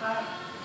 time.